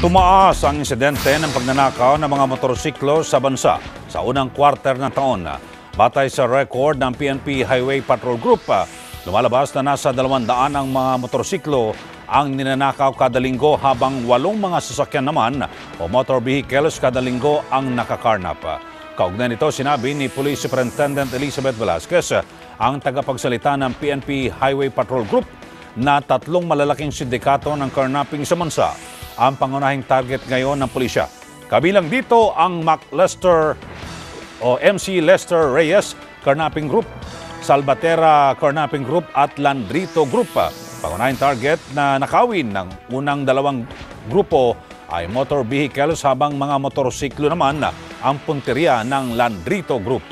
Tumaas ang insidente ng pagnanakaw ng mga motorsiklo sa bansa sa unang quarter ng taon. Batay sa record ng PNP Highway Patrol Group, lumalabas na nasa 200 ang mga motorsiklo ang ninanakaw kada linggo habang walong mga sasakyan naman o motor vehicles kada linggo ang nakakarnap. Kaugnay nito, sinabi ni Police Superintendent Elizabeth Velasquez, ang tagapagsalita ng PNP Highway Patrol Group, na tatlong malalaking sindikato ng carnapping sa bansa ang pangunahing target ngayon ng pulisya. Kabilang dito ang Mac Lester o MC Lester Reyes Carnapping Group, Salvatera Carnapping Group at Landrito Group. Pangunahing target na nakawin ng unang dalawang grupo ay motor vehicles habang mga motorsiklo naman ang punteriya ng Landrito Group.